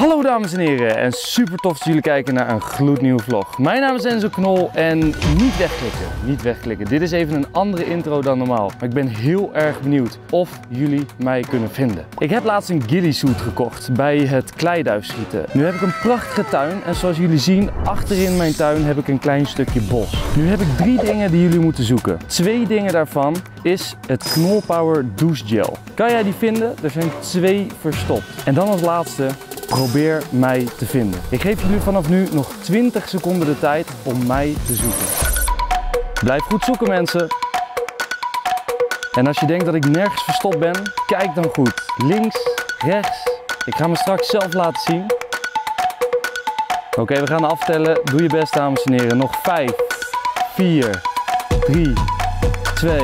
Hallo dames en heren en super tof dat jullie kijken naar een gloednieuwe vlog. Mijn naam is Enzo Knol en niet wegklikken, niet wegklikken. Dit is even een andere intro dan normaal. Maar ik ben heel erg benieuwd of jullie mij kunnen vinden. Ik heb laatst een ghillie suit gekocht bij het kleiduifschieten. Nu heb ik een prachtige tuin en zoals jullie zien achterin mijn tuin heb ik een klein stukje bos. Nu heb ik drie dingen die jullie moeten zoeken. Twee dingen daarvan is het Knol Power Douche Gel. Kan jij die vinden? Er zijn twee verstopt. En dan als laatste Probeer mij te vinden. Ik geef jullie vanaf nu nog 20 seconden de tijd om mij te zoeken. Blijf goed zoeken mensen. En als je denkt dat ik nergens verstopt ben, kijk dan goed. Links, rechts. Ik ga me straks zelf laten zien. Oké, we gaan aftellen. Doe je best dames en heren. Nog 5, 4, 3, 2,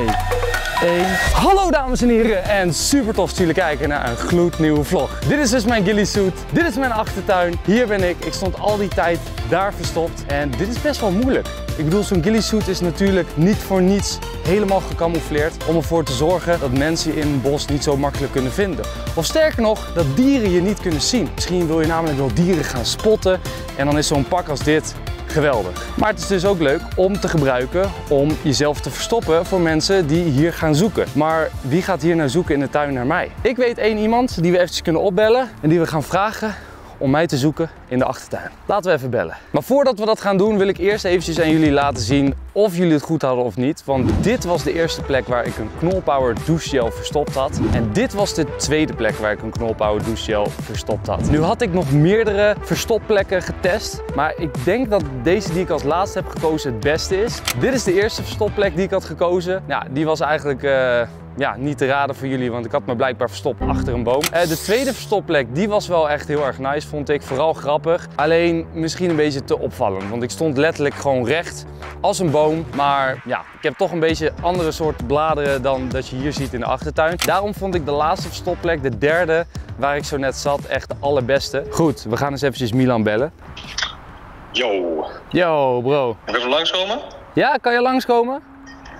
1. Hallo dames en heren en super tof dat jullie kijken naar een gloednieuwe vlog. Dit is dus mijn ghillie suit, dit is mijn achtertuin, hier ben ik. Ik stond al die tijd daar verstopt en dit is best wel moeilijk. Ik bedoel, zo'n ghillie is natuurlijk niet voor niets helemaal gecamoufleerd om ervoor te zorgen dat mensen in een bos niet zo makkelijk kunnen vinden. Of sterker nog, dat dieren je niet kunnen zien. Misschien wil je namelijk wel dieren gaan spotten en dan is zo'n pak als dit geweldig. Maar het is dus ook leuk om te gebruiken om jezelf te verstoppen voor mensen die hier gaan zoeken. Maar wie gaat hier naar zoeken in de tuin naar mij? Ik weet één iemand die we eventjes kunnen opbellen en die we gaan vragen om mij te zoeken in de achtertuin. Laten we even bellen. Maar voordat we dat gaan doen wil ik eerst eventjes aan jullie laten zien of jullie het goed hadden of niet. Want dit was de eerste plek waar ik een Knolpower douchegel verstopt had. En dit was de tweede plek waar ik een Knolpower douchegel verstopt had. Nu had ik nog meerdere verstopplekken getest. Maar ik denk dat deze die ik als laatste heb gekozen het beste is. Dit is de eerste verstopplek die ik had gekozen. Ja, die was eigenlijk... Uh, ja, niet te raden voor jullie, want ik had me blijkbaar verstopt achter een boom. Uh, de tweede verstopplek, die was wel echt heel erg nice, vond ik. Vooral grappig. Alleen misschien een beetje te opvallend, want ik stond letterlijk gewoon recht als een boom. Maar ja, ik heb toch een beetje andere soort bladeren dan dat je hier ziet in de achtertuin. Daarom vond ik de laatste verstopplek, de derde, waar ik zo net zat, echt de allerbeste. Goed, we gaan eens eventjes Milan bellen. Yo. Yo, bro. Mag ik even langskomen? Ja, kan je langskomen?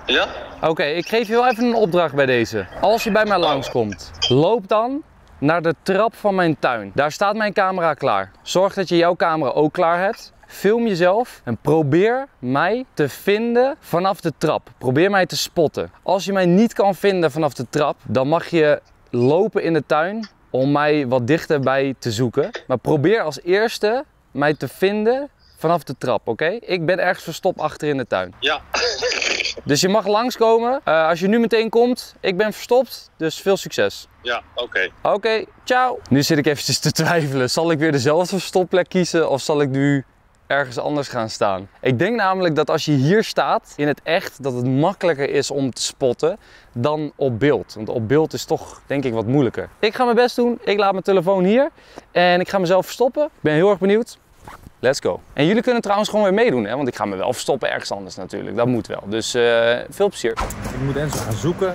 Ja? Oké, ik geef je wel even een opdracht bij deze. Als je bij mij langskomt, loop dan naar de trap van mijn tuin. Daar staat mijn camera klaar. Zorg dat je jouw camera ook klaar hebt. Film jezelf en probeer mij te vinden vanaf de trap. Probeer mij te spotten. Als je mij niet kan vinden vanaf de trap, dan mag je lopen in de tuin om mij wat dichterbij te zoeken. Maar probeer als eerste mij te vinden vanaf de trap, oké? Ik ben ergens verstopt achter in de tuin. Ja. Dus je mag langskomen. Uh, als je nu meteen komt, ik ben verstopt, dus veel succes. Ja, oké. Oké, okay, ciao. Nu zit ik eventjes te twijfelen. Zal ik weer dezelfde verstopplek kiezen of zal ik nu ergens anders gaan staan? Ik denk namelijk dat als je hier staat, in het echt, dat het makkelijker is om te spotten dan op beeld. Want op beeld is toch, denk ik, wat moeilijker. Ik ga mijn best doen. Ik laat mijn telefoon hier en ik ga mezelf verstoppen. Ik ben heel erg benieuwd. Let's go. En jullie kunnen trouwens gewoon weer meedoen, hè? want ik ga me wel verstoppen ergens anders natuurlijk. Dat moet wel. Dus uh, veel plezier. Ik moet Enzo gaan zoeken.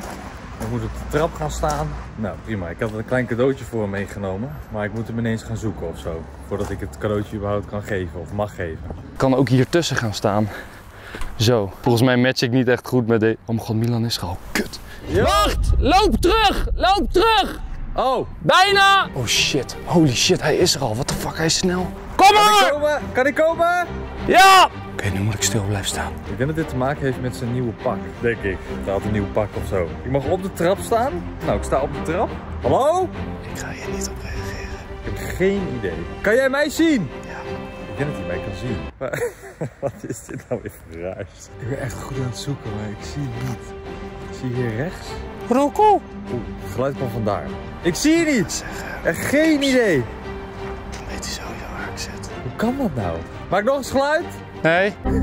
Ik moet op de trap gaan staan. Nou prima, ik had een klein cadeautje voor hem meegenomen. Maar ik moet hem ineens gaan zoeken of zo. Voordat ik het cadeautje überhaupt kan geven of mag geven. Ik kan ook hier tussen gaan staan. Zo. Volgens mij match ik niet echt goed met de... Oh mijn god, Milan is er al. Kut. Wacht! Loop terug! Loop terug! Oh! Bijna! Oh shit. Holy shit, hij is er al. What the fuck, hij is snel. Kom maar! Kan ik komen? Kan ik komen? Ja! Oké, nu moet ik stil blijven staan. Ik denk dat dit te maken heeft met zijn nieuwe pak. Denk ik. Hij had een nieuw pak of zo. Ik mag op de trap staan. Nou, ik sta op de trap. Hallo? Ik ga hier niet op reageren. Ik heb geen idee. Kan jij mij zien? Ja. Ik denk dat hij mij kan zien. Wat is dit nou weer voor ruis? Ik ben echt goed aan het zoeken, maar ik zie het niet. Ik zie hier rechts. Roko! Oeh, het geluid kwam vandaar. Ik zie je niet! Echt geen idee! Hoe kan dat nou? Maak nog eens geluid! Nee.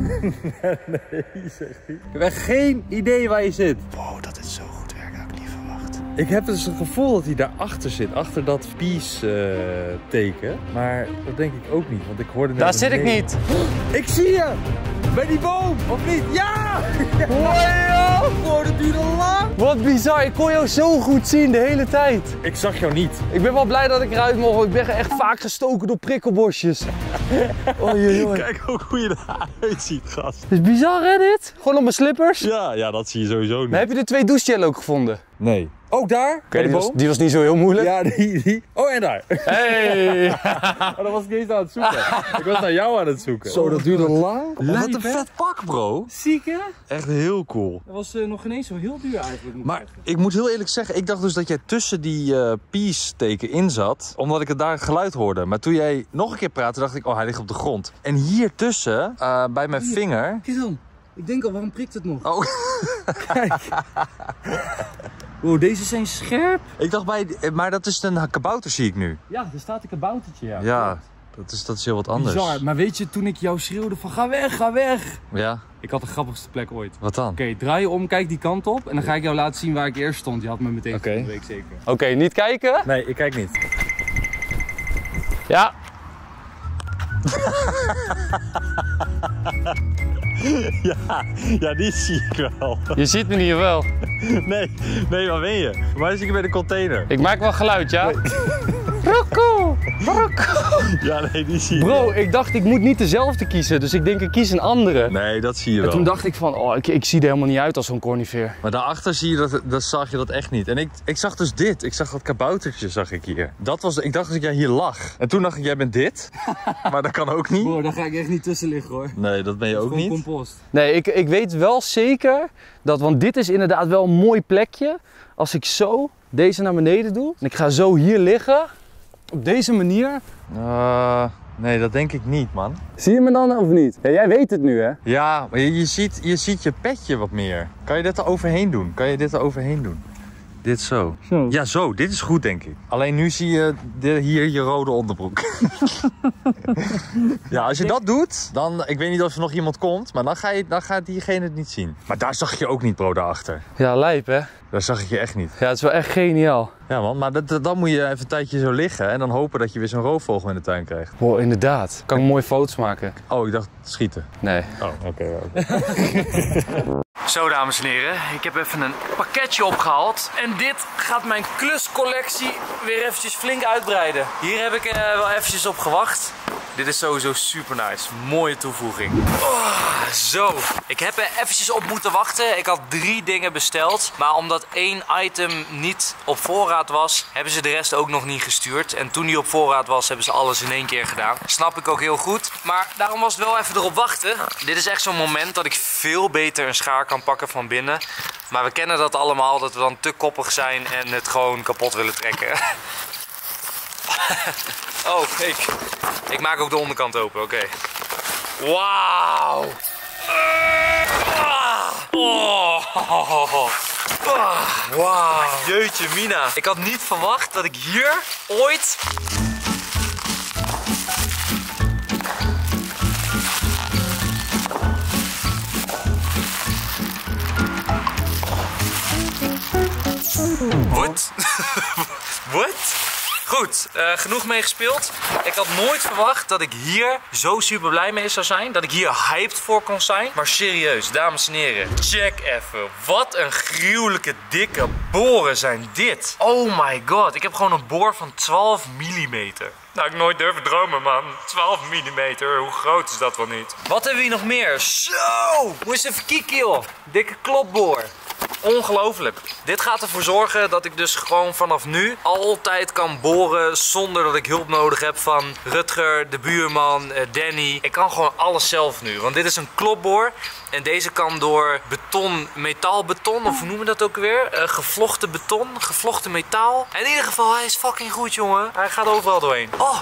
nee, zeg ik. Ik heb geen idee waar je zit. Wow, dat dit zo goed werkt, had ik niet verwacht. Ik heb dus het gevoel dat hij daarachter zit, achter dat peace uh, teken. Maar dat denk ik ook niet, want ik hoorde net Daar zit ik niet. Ik zie je! Bij die boom, of niet? Ja! Wow, dat duurde lang! Wat bizar, ik kon jou zo goed zien de hele tijd. Ik zag jou niet. Ik ben wel blij dat ik eruit mocht, ik ben echt vaak gestoken door prikkelbosjes. Oei, oei. Kijk ook hoe je eruit ziet, gast. Het is bizar hè dit? Gewoon op mijn slippers? Ja, ja, dat zie je sowieso niet. Maar heb je de twee douchegellen ook gevonden? Nee. Oh, daar? Bij de die, was, boom? die was niet zo heel moeilijk. Ja, die, die. Oh, en daar. Hey! Oh, dat was ik niet eens aan het zoeken. ik was naar jou aan het zoeken. Zo, dat duurde lang. Wat een vet pak, bro. Ziek hè? Echt heel cool. Dat was eh, nog ineens zo heel duur eigenlijk. moet Maar ik moet heel eerlijk zeggen, ik dacht dus dat jij tussen die eh peace teken in zat. Omdat ik het daar geluid hoorde. Maar toen jij nog een keer praatte, dacht ik, oh, hij ligt op de grond. En hier tussen, eh, bij mijn Hier. vinger... Kijk dan. Ik denk al, waarom prikt het nog? Oh, Kijk. Wow, deze zijn scherp. ik dacht bij... Maar dat is een kabouter, zie ik nu. Ja, er staat een kaboutertje. Ja, Ja, dat is, dat is heel wat anders. Bizar. Maar weet je, toen ik jou schreeuwde van ga weg, ga weg. Ja, Ik had de grappigste plek ooit. wat dan? Oké, draai je om, kijk die kant op. En dan ga ik jou laten zien waar ik eerst stond. Je had me meteen Oké. volgende week zeker. Oké, niet kijken. Nee, ik kijk niet. Ja. Ja, die zie ik wel. Je ziet me hier wel. Nee, nee, waar ben je? Waar zie ik bij de container? Ik maak wel geluid, ja? Rocco! Rocco! Ja, nee, die zie ik Bro, ik dacht ik moet niet dezelfde kiezen, dus ik denk ik kies een andere. Nee, dat zie je En wel. toen dacht ik van, oh, ik, ik zie er helemaal niet uit als zo'n corniveer. Maar daarachter zie je dat, dat zag je dat echt niet. En ik, ik zag dus dit. Ik zag dat kaboutertje zag ik hier. Dat was, ik dacht dat jij hier lag. En toen dacht ik, jij bent dit. maar dat kan ook niet. Bro, daar ga ik echt niet tussen liggen hoor. Nee, dat ben je ook Gewoon niet. compost. Nee, ik, ik weet wel zeker dat, want dit is inderdaad wel een mooi plekje. Als ik zo deze naar beneden doe en ik ga zo hier liggen, op deze manier. Eh, nee, dat denk ik niet, man. Zie je me dan of niet? Ja, jij weet het nu hè? Ja, maar je, je ziet, je ziet je petje wat meer. Kan je dit er overheen doen? Kan je dit er overheen doen? Dit zo. Zo. Ja, zo. Dit is goed, denk ik. Alleen nu zie je de, hier je rode onderbroek. ja, als je dat doet, dan... Ik weet niet of er nog iemand komt, maar dan, ga je, dan gaat diegene het niet zien. Maar daar zag je ook niet, bro, daarachter. Ja, lijp hè? Daar zag ik je echt niet. Ja, het is wel echt geniaal. Ja, man. Maar dat, dat- dan moet je even een tijdje zo liggen en dan hopen dat je weer zo'n roofvogel in de tuin krijgt. Wow, inderdaad. Kan ik mooie foto's maken? Oh, ik dacht schieten. Nee. Oh, oké. Zo dames en heren, ik heb even een pakketje opgehaald. En dit gaat mijn kluscollectie weer eventjes flink uitbreiden. Hier heb ik eh, wel eventjes op gewacht. Dit is sowieso super nice. Mooie toevoeging. Oh, zo. Ik heb er eventjes op moeten wachten. Ik had drie dingen besteld. Maar omdat één item niet op voorraad was, hebben ze de rest ook nog niet gestuurd. En toen die op voorraad was, hebben ze alles in één keer gedaan. Snap ik ook heel goed. Maar daarom was het wel even erop wachten. Dit is echt zo'n moment dat ik veel beter een schaar kan pakken van binnen. Maar we kennen dat allemaal, dat we dan te koppig zijn en het gewoon kapot willen trekken. oh, ik, ik maak ook de onderkant open, oké. Wauw! Ah! Oh. Ah, Wauw. Jeetje mina. Ik had niet verwacht dat ik hier ooit Wat? Wat? Goed, eh, genoeg mee gespeeld. Ik had nooit verwacht dat ik hier zo super blij mee zou zijn. Dat ik hier hyped voor kon zijn. Maar serieus, dames en heren, check even. Wat een gruwelijke dikke boren zijn dit. Oh my god, ik heb gewoon een boor van 12 mm. Nou, ik nooit durven dromen, man. 12 mm, hoe groot is dat wel niet? Wat hebben we hier nog meer? Zo! Moest even kieken, joh. Dikke klopboor. Ongelooflijk. Dit gaat ervoor zorgen dat ik dus gewoon vanaf nu altijd kan boren zonder dat ik hulp nodig heb van Rutger, de buurman, eh, Danny. Ik kan gewoon alles zelf nu. Want dit is een klopboor en deze kan door beton, metaalbeton, of hoe noemen we dat ook weer? Eh, gevlochten beton, gevlochten metaal. In ieder geval, hij is fucking goed, jongen. Hij gaat overal doorheen. Oh,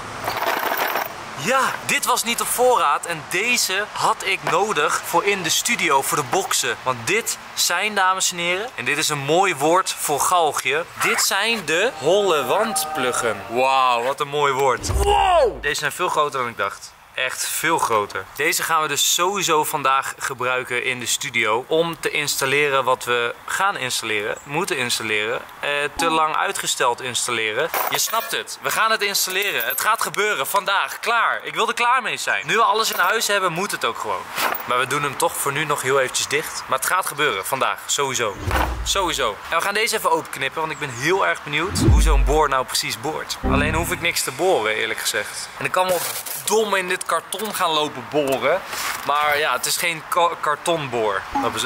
ja, dit was niet op voorraad en deze had ik nodig voor in de studio, voor de boksen. Want dit zijn, dames en heren, en dit is een mooi woord voor galgje. Dit zijn de holle wandpluggen. Wauw, wat een mooi woord. Wow! Deze zijn veel groter dan ik dacht. Echt veel groter. Deze gaan we dus sowieso vandaag gebruiken in de studio. Om te installeren wat we gaan installeren. Moeten installeren. Eh, te lang uitgesteld installeren. Je snapt het. We gaan het installeren. Het gaat gebeuren. Vandaag. Klaar. Ik wil er klaar mee zijn. Nu we alles in huis hebben, moet het ook gewoon. Maar we doen hem toch voor nu nog heel eventjes dicht. Maar het gaat gebeuren. Vandaag. Sowieso. Sowieso. En we gaan deze even openknippen. Want ik ben heel erg benieuwd hoe zo'n boor nou precies boort. Alleen hoef ik niks te boren, eerlijk gezegd. En ik kan wel dom in dit karton gaan lopen boren. Maar ja, het is geen ka- kartonboor.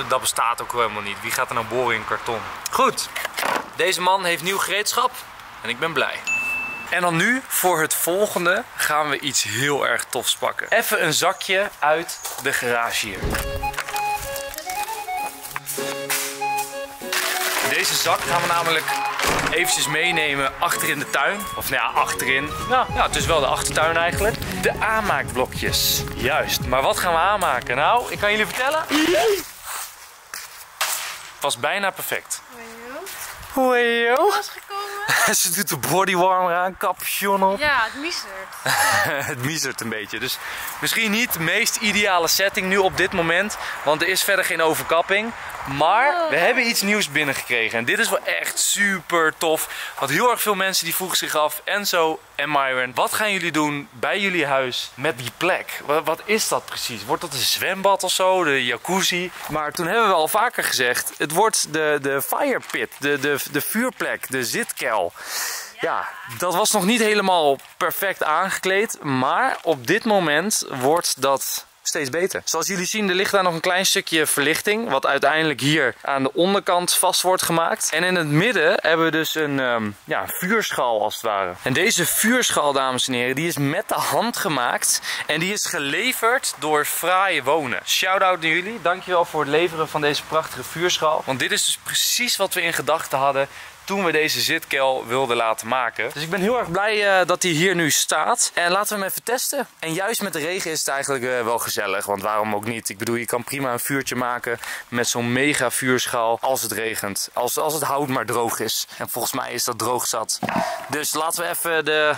Dat bestaat ook helemaal niet. Wie gaat er nou boren in karton? Goed. Deze man heeft nieuw gereedschap en ik ben blij. En dan nu, voor het volgende, gaan we iets heel erg tofs pakken. Even een zakje uit de garage hier. Deze zak gaan we namelijk eventjes meenemen achter in de tuin. Of nou ja, achterin. Ja, ja, het is wel de achtertuin eigenlijk. De aanmaakblokjes. Juist. Maar wat gaan we aanmaken? Nou, ik kan jullie vertellen. Was bijna perfect. Hoi was gekomen? Ze doet de bodywarmer aan, capuchon op. Ja, het miezert. het miezert een beetje. Dus misschien niet de meest ideale setting nu op dit moment. Want er is verder geen overkapping. Maar we hebben iets nieuws binnengekregen. En dit is wel echt super tof. Want heel erg veel mensen die vroegen zich af. Enzo en Myron. Wat gaan jullie doen bij jullie huis met die plek? Wat, wat is dat precies? Wordt dat een zwembad of zo? De jacuzzi? Maar toen hebben we al vaker gezegd. Het wordt de, de fire pit. De, de, de vuurplek. De zitkel. Ja, dat was nog niet helemaal perfect aangekleed. Maar op dit moment wordt dat steeds beter. Zoals jullie zien, er ligt daar nog een klein stukje verlichting. Wat uiteindelijk hier aan de onderkant vast wordt gemaakt. En in het midden hebben we dus een ehm, ja, vuurschaal als het ware. En deze vuurschaal, dames en heren, die is met de hand gemaakt. En die is geleverd door Fraaie Wonen. Shout-out naar jullie. Dankjewel voor het leveren van deze prachtige vuurschaal. Want dit is dus precies wat we in gedachten hadden toen we deze zitkel wilden laten maken. Dus ik ben heel erg blij uh, dat hij hier nu staat. En laten we hem even testen. En juist met de regen is het eigenlijk uh, wel gezellig, want waarom ook niet? Ik bedoel, je kan prima een vuurtje maken met zo'n mega vuurschaal als het regent. Als, als het hout maar droog is. En volgens mij is dat droog zat. Dus laten we even de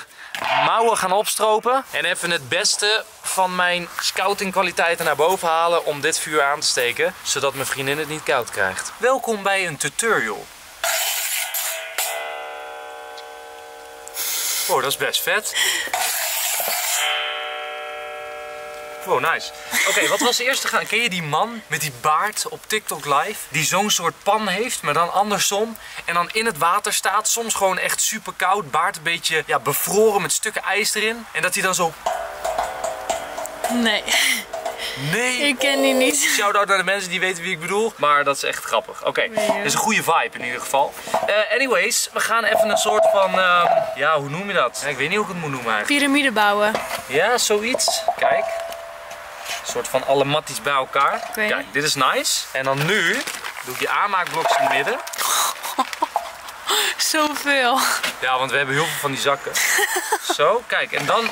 mouwen gaan opstropen. En even het beste van mijn scouting kwaliteiten naar boven halen om dit vuur aan te steken. Zodat mijn vriendin het niet koud krijgt. Welkom bij een tutorial. Oh, dat is best vet. Wow, nice. Oké, wat was de eerste gaan? Ken je die man met die baard op TikTok live? Die zo'n soort pan heeft, maar dan andersom. En dan in het water staat. Soms gewoon echt super koud. Baard een beetje ja, bevroren met stukken ijs erin. En dat hij dan zo... Nee. Nee. Ik ken die niet. Shout-out naar de mensen die weten wie ik bedoel. Maar dat is echt grappig. Oké, dit is een goede vibe in ieder geval. Uh, anyways, we gaan even een soort van... Uh, ja, hoe noem je dat? Ja, ik weet niet hoe ik het moet noemen eigenlijk. Pyramide bouwen. Ja, zoiets. Kijk. Een soort van alle matties bij elkaar. Kijk, dit is nice. En dan nu doe ik die aanmaakblokjes in het midden. Zoveel. Ja, want we hebben heel veel van die zakken. Zo, kijk. En dan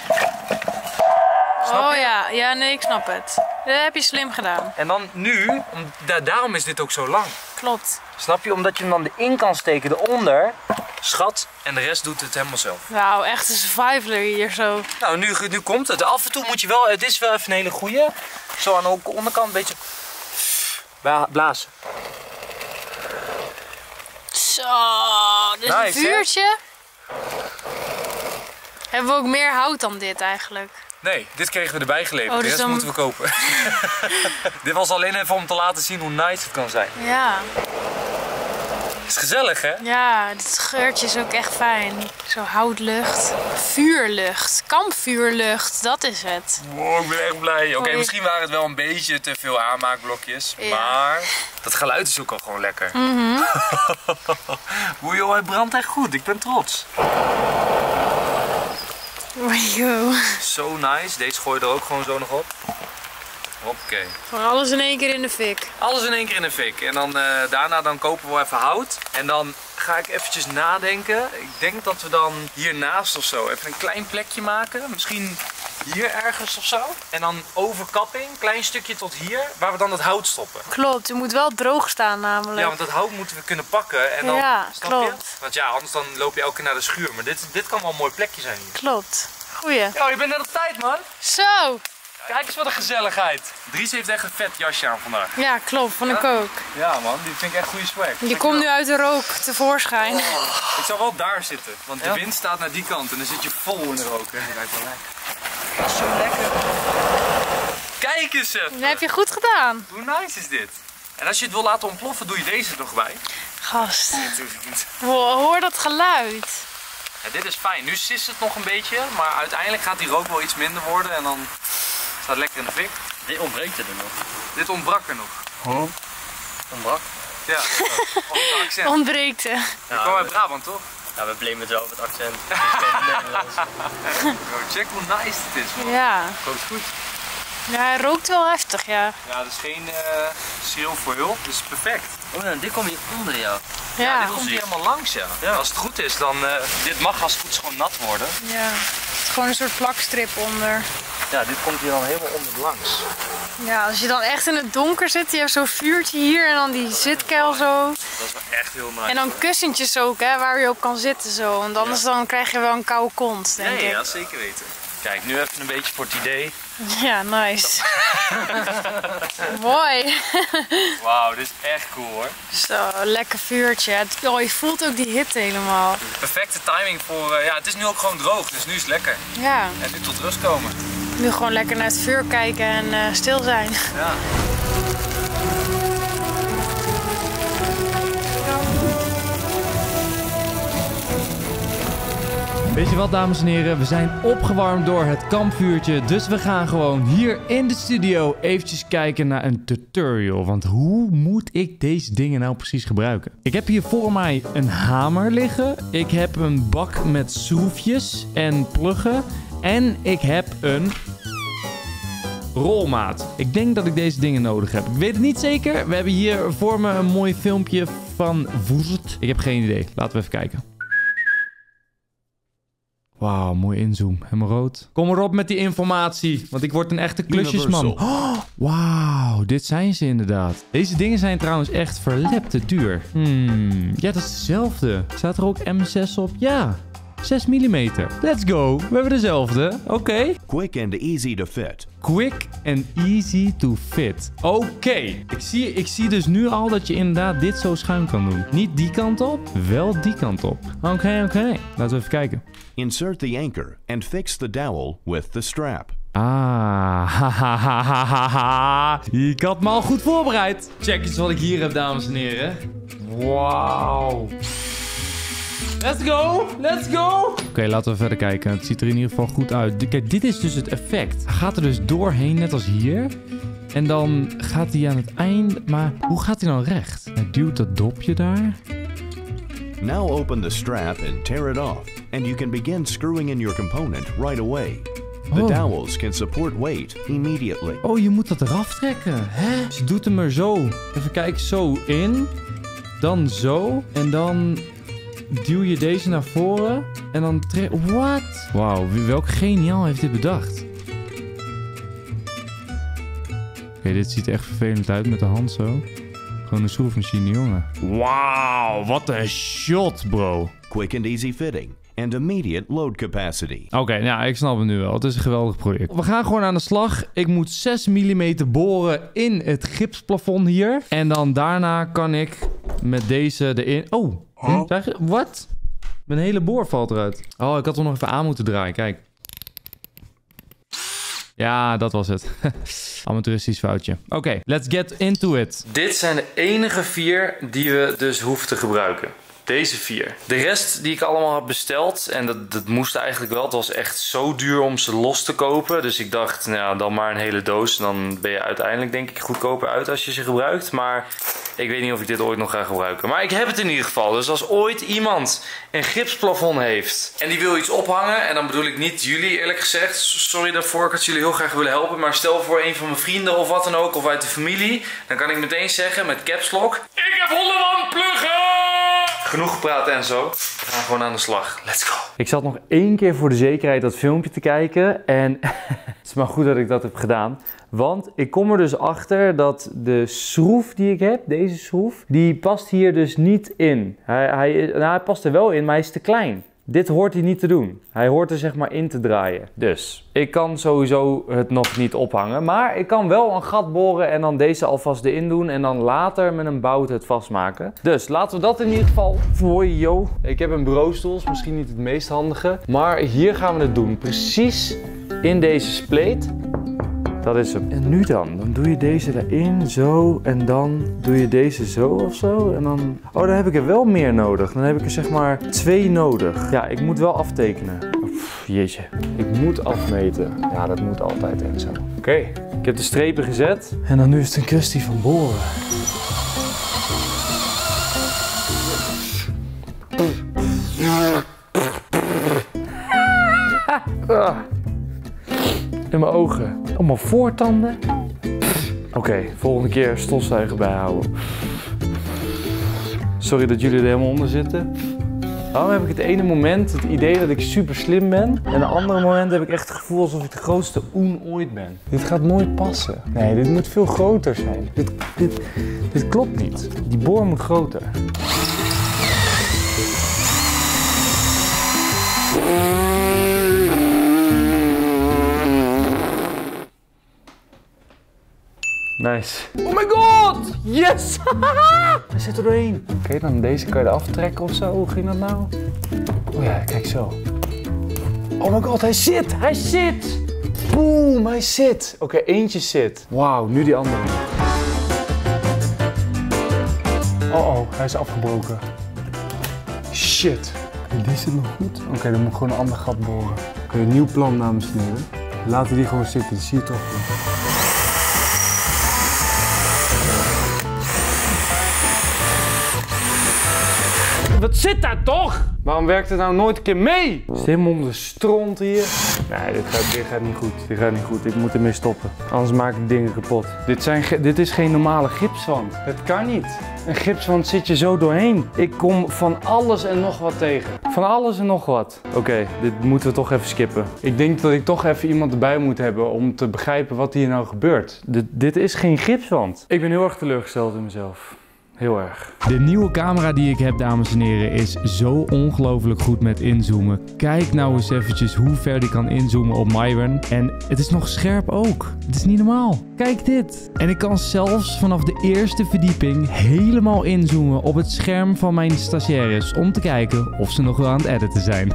oh ja, ja, nee, ik snap het. Dat heb je slim gedaan. En dan nu, om, daarom is dit ook zo lang. Klopt. Snap je? Omdat je hem dan erin kan steken, eronder. Schat, en de rest doet het helemaal zelf. Wauw, echt een survivaler hier zo. Nou, nu, nu komt het. Af en toe moet je wel, het is wel even een hele goeie. Zo aan de onderkant een beetje blazen. Zo, dit is een vuurtje. Hebben we ook meer hout dan dit eigenlijk? Nee, dit kregen we erbij geleverd. Oh, dus de rest moeten we kopen. dit was alleen even om te laten zien hoe nice het kan zijn. Ja. Is gezellig, hè? Ja, het geurtje is ook echt fijn. Zo houtlucht. Vuurlucht. Kampvuurlucht, dat is het. Wow, ik ben echt blij. Oké, misschien waren het wel een beetje te veel aanmaakblokjes. Maar dat geluid is ook al gewoon lekker. Mm -hmm. Joh, het brandt echt goed. Ik ben trots. Wow. Zo nice. Deze gooi je er ook gewoon zo nog op. Hoppakee. Gewoon alles in één keer in de fik. Alles in één keer in de fik. En dan uh, daarna dan kopen we even hout. En dan ga ik eventjes nadenken. Ik denk dat we dan hiernaast of zo even een klein plekje maken. Misschien hier ergens of zo. En dan overkapping, klein stukje tot hier, waar we dan het hout stoppen. Klopt, het moet wel droog staan namelijk. Ja, want dat hout moeten we kunnen pakken. En dan, ja, snap klopt. Je? Want ja, anders dan loop je elke keer naar de schuur. Maar dit, dit kan wel een mooi plekje zijn hier. Klopt. Goeie. Ja, je bent net op tijd man. Zo. Kijk eens wat een gezelligheid. Dries heeft echt een vet jasje aan vandaag. Ja, klopt. Van ik ook. Ja man, die vind ik echt goede swag. Je komt nu uit de rook tevoorschijn. Oh, ik zal wel daar zitten, want de wind staat naar die kant en dan zit je vol in de rook. Dat lijkt wel lekker. Dat is zo lekker. Kijk eens even. Dat heb je goed gedaan. Hoe nice is dit? En als je het wil laten ontploffen, doe je deze er nog bij. Gast. Hoor dat geluid. Ja, dit is fijn. Nu sist het nog een beetje, maar uiteindelijk gaat die rook wel iets minder worden en dan staat het lekker in de fik. Dit ontbreekt er nog. Dit ontbrak er nog. Huh? Ontbrak? Ja, het accent. ontbreekt. Je kwam uit Brabant, toch? Ja, we blamen het wel op het accent. Bro, check hoe nice het is, man. Ja. Kookt goed. ja, hij rookt wel heftig, ja. Ja, dat is geen eh schreeuw voor hulp. Is perfect. Oh, nou, dit komt hier onder jou. Ja, dit komt hier helemaal langs, ja. Als het goed is, dan... eh, dit mag als het goed is gewoon nat worden. ja. Het is gewoon een soort plakstrip onder. Ja, dit komt hier dan helemaal onder langs. Ja, als je dan echt in het donker zit, je hebt zo'n vuurtje hier en dan die zitkeil zo. Dat is wel echt heel nice. En dan kussentjes ook, hè, waar je op kan zitten zo. Want anders dan krijg je wel een koude kont, denk Nee, ik. ja, zeker weten. Kijk, nu even een beetje voor het idee. Ja, nice. Mooi. Wauw, dit is echt cool hoor. Zo, lekker vuurtje. Oh, je voelt ook die hitte helemaal. Perfecte timing voor... eh, ja, het is nu ook gewoon droog, dus nu is het lekker. Ja, En nu tot rust komen. Nu gewoon lekker naar het vuur kijken en eh, stil zijn. Ja. Weet je wat, dames en heren? We zijn opgewarmd door het kampvuurtje. Dus we gaan gewoon hier in de studio eventjes kijken naar een tutorial. Want hoe moet ik deze dingen nou precies gebruiken? Ik heb hier voor mij een hamer liggen. Ik heb een bak met schroefjes en pluggen. En ik heb een rolmaat. Ik denk dat ik deze dingen nodig heb. Ik weet het niet zeker. We hebben hier voor me een mooi filmpje van Woezet. Ik heb geen idee. Laten we even kijken. Wauw, mooi inzoom. Helemaal rood. Kom erop met die informatie, want ik word een echte klusjesman. Oh, Wauw, dit zijn ze inderdaad. Deze dingen zijn trouwens echt verlepte duur. Hmm, ja, dat is hetzelfde. Staat er ook M6 op? Ja, 6 mm. Let's go. We hebben dezelfde. Oké. Quick and easy to fit. Quick and easy to fit. Oké. Ik, zie, ik zie dus nu al dat je inderdaad dit zo schuin kan doen. Niet die kant op, wel die kant op. Oké, oké. Laten we even kijken. Insert the anchor and fix the dowel with the strap. Ah, ha, ha, ha, ha, ha, ha. Ik had me al goed voorbereid. Check eens wat ik hier heb, dames en heren. Wauw. Let's go, let's go. Oké, laten we verder kijken. Het ziet er in ieder geval goed uit. Kijk, dit is dus het effect. Hij gaat er dus doorheen, net als hier. En dan gaat hij aan het eind... Maar hoe gaat hij dan recht? Hij duwt dat dopje daar. Now open the strap and tear it off, and you can begin screwing in your component right away. The Oh. dowels can support weight immediately. Oh, je moet dat eraf trekken. Hè? Dus je doet hem er zo. Even kijken, zo in. Dan zo. En dan duw je deze naar voren. En dan trek... What? Wauw, wie- welk geniaal heeft dit bedacht? Oké, dit ziet er echt vervelend uit met de hand zo. Gewoon een schroefmachine, jongen. Wauw, wat een shot, bro. Quick and easy fitting, and immediate load capacity. Oké, nou, ik snap het nu wel. Het is een geweldig project. We gaan gewoon aan de slag. Ik moet 6 mm boren in het gipsplafond hier. En dan daarna kan ik met deze erin... Oh, hm? Wat? Mijn hele boor valt eruit. Oh, ik had hem nog even aan moeten draaien. Kijk. Ja, dat was het. Amateuristisch foutje. Oké, let's get into it. Dit zijn de enige vier die we dus hoeven te gebruiken. Deze vier. De rest die ik allemaal heb besteld, en dat, dat moest eigenlijk wel. Het was echt zo duur om ze los te kopen. Dus ik dacht, nou dan maar een hele doos. Dan ben je uiteindelijk denk ik goedkoper uit als je ze gebruikt. Maar ik weet niet of ik dit ooit nog ga gebruiken. Maar ik heb het in ieder geval. Dus als ooit iemand een gipsplafond heeft en die wil iets ophangen. En dan bedoel ik niet jullie eerlijk gezegd. Sorry daarvoor, ik had jullie heel graag willen helpen. Maar stel voor een van mijn vrienden of wat dan ook. Of uit de familie. Dan kan ik meteen zeggen met caps lock. Ik heb Holland pluggen! Genoeg gepraat en zo. We gaan gewoon aan de slag. Let's go. Ik zat nog één keer voor de zekerheid dat filmpje te kijken. En het is maar goed dat ik dat heb gedaan. Want ik kom er dus achter dat de schroef die ik heb, deze schroef, die past hier dus niet in. Hij, hij, nou, hij past er wel in, maar hij is te klein. Dit hoort hij niet te doen. Hij hoort er zeg maar in te draaien. Dus ik kan sowieso het nog niet ophangen. Maar ik kan wel een gat boren en dan deze alvast erin doen. En dan later met een bout het vastmaken. Dus laten we dat in ieder geval voor yo. Ik heb een bureaustoel, is misschien niet het meest handige. Maar hier gaan we het doen. Precies in deze spleet. Dat is hem. En nu dan? Dan doe je deze erin, zo. En dan doe je deze zo of zo. En dan... Oh, dan heb ik er wel meer nodig. Dan heb ik er zeg maar twee nodig. Ja, ik moet wel aftekenen. Jeetje. Ik moet afmeten. Ja, dat moet altijd en zo. Oké, ik heb de strepen gezet. En dan nu is het een kwestie van boren. Allemaal voortanden. Oké, volgende keer stofzuigen bijhouden. Sorry dat jullie er helemaal onder zitten. Waarom heb ik het ene moment het idee dat ik super slim ben? En het andere moment heb ik echt het gevoel alsof ik de grootste oen ooit ben. Dit gaat nooit passen. Nee, dit moet veel groter zijn. Dit, dit, dit klopt niet. Die boor moet groter. Nice. Oh my god! Yes! Hij zit er doorheen. Oké, dan deze kan je eraf trekken of zo. Hoe ging dat nou? Oh ja, kijk zo. Oh my god, hij zit! Hij zit! Boom, hij zit. Oké, eentje zit. Wauw, nu die andere. Oh oh, hij is afgebroken. Shit. Die zit nog goed. Oké, dan moet ik gewoon een ander gat boren. Oké, een nieuw plan, dames en heren. Laten we die gewoon zitten, die zie je toch zit daar toch? Waarom werkt het nou nooit een keer mee? Is het helemaal onder stront hier? Nee, dit gaat, dit gaat niet goed. Dit gaat niet goed. Ik moet ermee stoppen. Anders maak ik dingen kapot. Dit, zijn, dit is geen normale gipswand. Het kan niet. Een gipswand zit je zo doorheen. Ik kom van alles en nog wat tegen. Van alles en nog wat. Oké, dit moeten we toch even skippen. Ik denk dat ik toch even iemand erbij moet hebben om te begrijpen wat hier nou gebeurt. Dit, dit is geen gipswand. Ik ben heel erg teleurgesteld in mezelf. Heel erg. De nieuwe camera die ik heb, dames en heren, is zo ongelooflijk goed met inzoomen. Kijk nou eens eventjes hoe ver die kan inzoomen op Myron. En het is nog scherp ook. Het is niet normaal. Kijk dit. En ik kan zelfs vanaf de eerste verdieping helemaal inzoomen op het scherm van mijn stagiaires. Om te kijken of ze nog wel aan het editen zijn.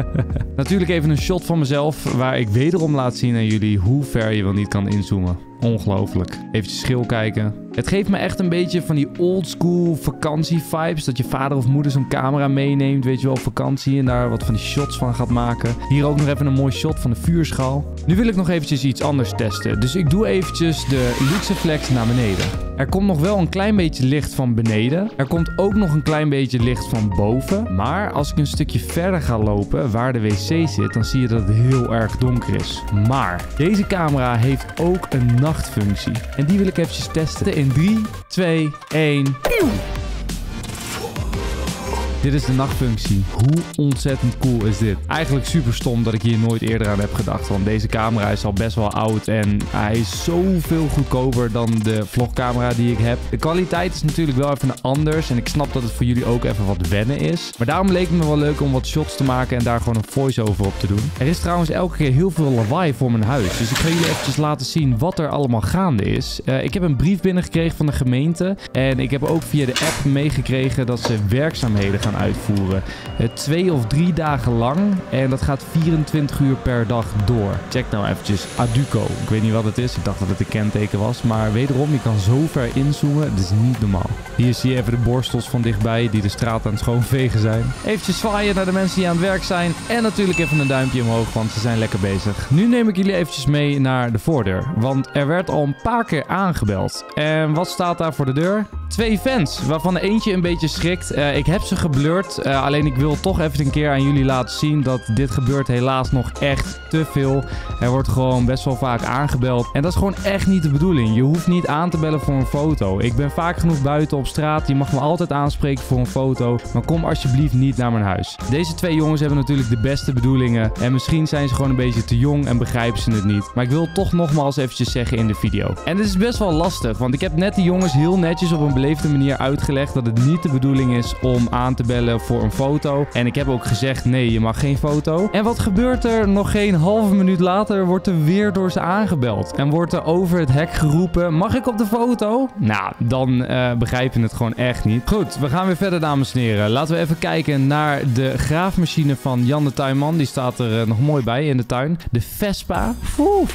Natuurlijk even een shot van mezelf waar ik wederom laat zien aan jullie hoe ver je wel niet kan inzoomen. Ongelooflijk. Even schil kijken. Het geeft me echt een beetje van die oldschool vakantie vibes. Dat je vader of moeder zo'n camera meeneemt, weet je wel, op vakantie. En daar wat van die shots van gaat maken. Hier ook nog even een mooi shot van de vuurschaal. Nu wil ik nog eventjes iets anders testen. Dus ik doe eventjes de Luxeflex naar beneden. Er komt nog wel een klein beetje licht van beneden. Er komt ook nog een klein beetje licht van boven. Maar als ik een stukje verder ga lopen, waar de wc zit, dan zie je dat het heel erg donker is. Maar deze camera heeft ook een nachtfunctie. En die wil ik eventjes testen in 3, 2, 1. Dit is de nachtfunctie. Hoe ontzettend cool is dit? Eigenlijk super stom dat ik hier nooit eerder aan heb gedacht. Want deze camera is al best wel oud en hij is zoveel goedkoper dan de vlogcamera die ik heb. De kwaliteit is natuurlijk wel even anders. En ik snap dat het voor jullie ook even wat wennen is. Maar daarom leek het me wel leuk om wat shots te maken en daar gewoon een voice-over op te doen. Er is trouwens elke keer heel veel lawaai voor mijn huis. Dus ik ga jullie eventjes laten zien wat er allemaal gaande is. Eh, ik heb een brief binnengekregen van de gemeente. En ik heb ook via de app meegekregen dat ze werkzaamheden gaan uitvoeren. Eh, twee of drie dagen lang. En dat gaat 24 uur per dag door. Check nou eventjes Aduco. Ik weet niet wat het is. Ik dacht dat het een kenteken was. Maar wederom, je kan zo ver inzoomen. Het is niet normaal. Hier zie je even de borstels van dichtbij die de straat aan het schoonvegen zijn. Eventjes zwaaien naar de mensen die aan het werk zijn. En natuurlijk even een duimpje omhoog, want ze zijn lekker bezig. Nu neem ik jullie eventjes mee naar de voordeur. Want er werd al een paar keer aangebeld. En wat staat daar voor de deur? Twee fans, waarvan eentje een beetje schrikt. Eh, ik heb ze geblurred, eh, alleen ik wil toch even een keer aan jullie laten zien dat dit gebeurt helaas nog echt te veel. Er wordt gewoon best wel vaak aangebeld. En dat is gewoon echt niet de bedoeling. Je hoeft niet aan te bellen voor een foto. Ik ben vaak genoeg buiten op straat. Je mag me altijd aanspreken voor een foto. Maar kom alsjeblieft niet naar mijn huis. Deze twee jongens hebben natuurlijk de beste bedoelingen. En misschien zijn ze gewoon een beetje te jong en begrijpen ze het niet. Maar ik wil toch nogmaals eventjes zeggen in de video. En het is best wel lastig. Want ik heb net die jongens heel netjes op een beleefde manier uitgelegd dat het niet de bedoeling is om aan te bellen voor een foto. En ik heb ook gezegd nee, je mag geen foto. En wat gebeurt er? Nog geen halve minuut later wordt er weer door ze aangebeld. En wordt er over het hek geroepen, mag ik op de foto? Nou, dan eh, begrijp je het gewoon echt niet. Goed, we gaan weer verder dames en heren. Laten we even kijken naar de graafmachine van Jan de Tuinman. Die staat er eh, nog mooi bij in de tuin. De Vespa.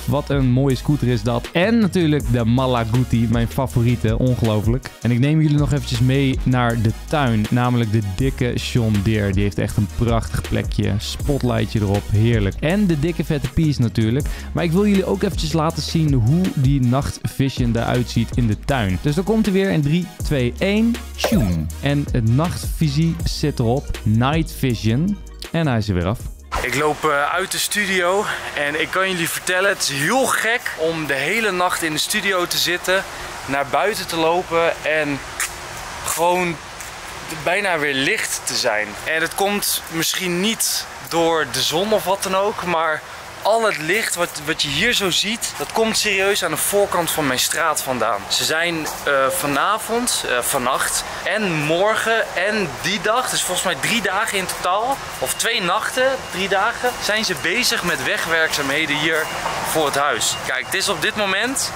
Wat een mooie scooter is dat. En natuurlijk de Malaguti, mijn favoriete. Ongelooflijk. En ik neem jullie nog eventjes mee naar de tuin. Namelijk de dikke John Deere. Die heeft echt een prachtig plekje. Spotlightje erop. Heerlijk. En de dikke vette piece natuurlijk. Maar ik wil jullie ook eventjes laten zien hoe die nachtvision eruit ziet in de tuin. Dus dan komt hij weer in 3, 2, 1. Tjoem. En het nachtvisie zit erop. Night vision. En hij is er weer af. Ik loop eh, uit de studio en ik kan jullie vertellen, het is heel gek om de hele nacht in de studio te zitten, naar buiten te lopen en gewoon bijna weer licht te zijn. En het komt misschien niet door de zon of wat dan ook, maar al het licht wat, wat je hier zo ziet, dat komt serieus aan de voorkant van mijn straat vandaan. Ze zijn eh, vanavond, uh, vannacht en morgen en die dag, dus volgens mij drie dagen in totaal, of twee nachten, drie dagen, zijn ze bezig met wegwerkzaamheden hier voor het huis. Kijk, het is op dit moment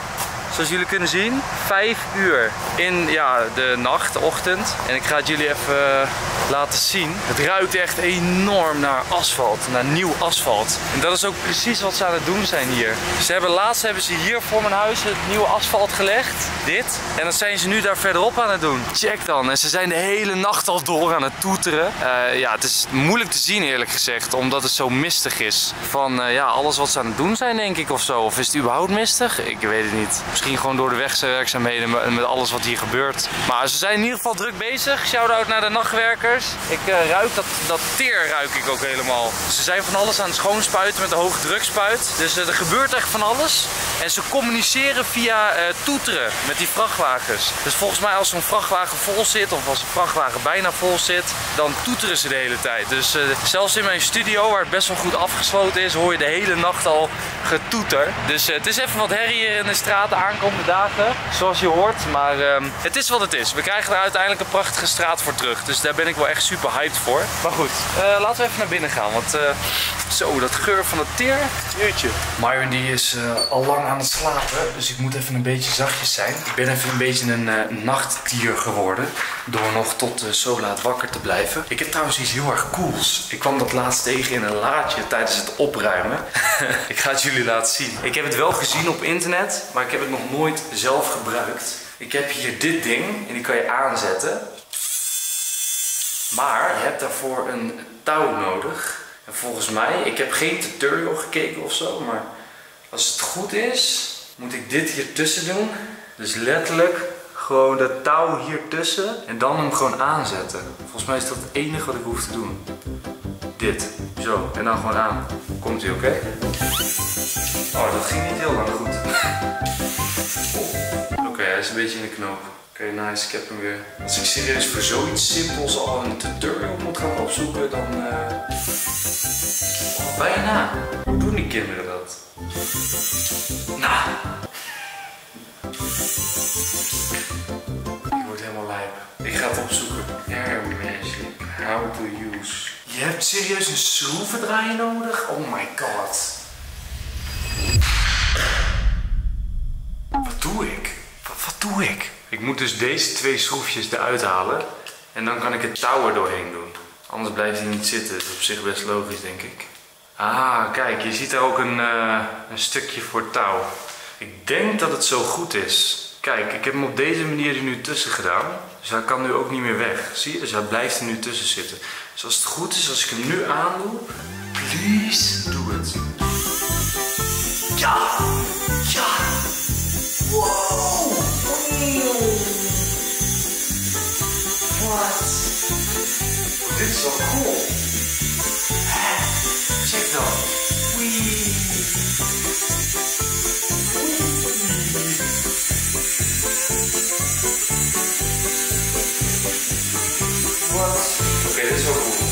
zoals jullie kunnen zien, 5 uur in ja, de nacht, ochtend. En ik ga het jullie even eh, laten zien. Het ruikt echt enorm naar asfalt, naar nieuw asfalt. En dat is ook precies wat ze aan het doen zijn hier. Ze hebben, laatst hebben ze hier voor mijn huis het nieuwe asfalt gelegd. Dit. En dat zijn ze nu daar verderop aan het doen. Check dan. En ze zijn de hele nacht al door aan het toeteren. Uh, ja, het is moeilijk te zien eerlijk gezegd, omdat het zo mistig is. Van uh, ja, alles wat ze aan het doen zijn denk ik of zo. Of is het überhaupt mistig? Ik weet het niet. Misschien gewoon door de wegwerkzaamheden en met alles wat hier gebeurt. Maar ze zijn in ieder geval druk bezig. Shout-out naar de nachtwerkers. Ik uh, ruik dat, dat teer ruik ik ook helemaal. Ze zijn van alles aan het schoonspuiten met een hoge drukspuit. Dus uh, er gebeurt echt van alles. En ze communiceren via uh, toeteren met die vrachtwagens. Dus volgens mij als zo'n vrachtwagen vol zit of als een vrachtwagen bijna vol zit, dan toeteren ze de hele tijd. Dus zelfs in mijn studio, waar het best wel goed afgesloten is, hoor je de hele nacht al getoeter. Dus het is even wat herrie hier in de straat aankomende dagen, zoals je hoort. Maar uh, het is wat het is. We krijgen er uiteindelijk een prachtige straat voor terug. Dus daar ben ik wel echt super hyped voor. Maar goed, uh, laten we even naar binnen gaan. Want uh, zo, dat geur van het teer. Jeetje. Myron die is uh, al lang aan het slapen. Dus ik moet even een beetje zachtjes zijn. Ik ben even een beetje een nachtdier geworden. Door nog tot zo laat wakker te blijven. Ik heb trouwens iets heel erg cools. Ik kwam dat laatst tegen in een laadje tijdens het opruimen. ik ga het jullie laten zien. Ik heb het wel gezien op internet. Maar ik heb het nog nooit zelf gebruikt. Ik heb hier dit ding en die kan je aanzetten. Maar je hebt daarvoor een touw nodig. En volgens mij, ik heb geen tutorial gekeken of zo, maar als het goed is, moet ik dit hier tussen doen. Dus letterlijk gewoon dat touw hier tussen en dan hem gewoon aanzetten. Volgens mij is dat het enige wat ik hoef te doen. Dit. Zo. En dan gewoon aan. Komt ie, oké? Oh, dat ging niet heel lang goed. Oké, okay, hij is een beetje in de knoop. Oké, okay, nice. Ik heb hem weer. Als ik serieus voor zoiets simpels al een tutorial moet gaan opzoeken, dan... Uh... Oh, bijna. Hoe doen die kinderen dat? Nou. Ik word helemaal lijp. Ik ga het opzoeken. Air Magic. How to use. Je hebt serieus een schroevendraaier nodig? Oh my god. Doe ik? Wat, doe ik? Ik moet dus deze twee schroefjes eruit halen. En dan kan ik het touw er doorheen doen. Anders blijft hij niet zitten. Dat is op zich best logisch, denk ik. Ah, kijk, je ziet daar ook een, uh, een stukje voor touw. Ik denk dat het zo goed is. Kijk, ik heb hem op deze manier er nu tussen gedaan. Dus hij kan nu ook niet meer weg. Zie je? Dus hij blijft er nu tussen zitten. Dus als het goed is, als ik hem nu aandoe, please doe het. Ja! Ja! Wow! Wat? Dit is wel cool. Hè? Check dan. Wee. Oké, dit is wel cool.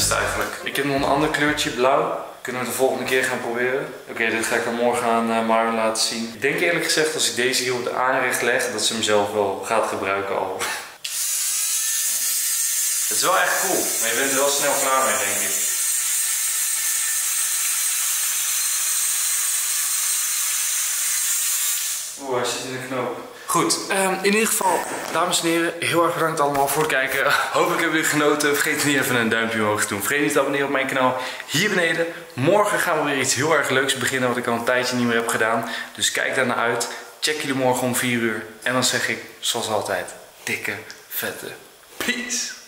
Is eigenlijk. Ik heb nog een ander kleurtje blauw. Kunnen we de volgende keer gaan proberen? Oké, dit ga ik dan morgen aan uh, laten zien. Ik denk eerlijk gezegd als ik deze hier op de aanrecht leg, dat ze hem zelf wel gaat gebruiken al. het is wel echt cool, maar je bent er wel snel klaar mee denk ik. Oeh, hij zit in de knoop. Goed, um, in ieder geval, dames en heren, heel erg bedankt allemaal voor het kijken. Hopelijk hebben jullie genoten. Vergeet niet even een duimpje omhoog te doen. Vergeet niet te abonneren op mijn kanaal hier beneden. Morgen gaan we weer iets heel erg leuks beginnen wat ik al een tijdje niet meer heb gedaan. Dus kijk daar naar uit. Check jullie morgen om 4 uur. En dan zeg ik, zoals altijd, dikke, vette peace.